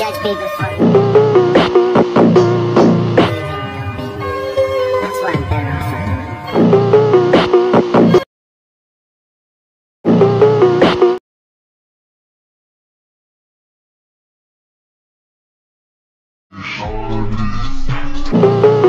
judge me before. That's why I'm better off alone. Shiny.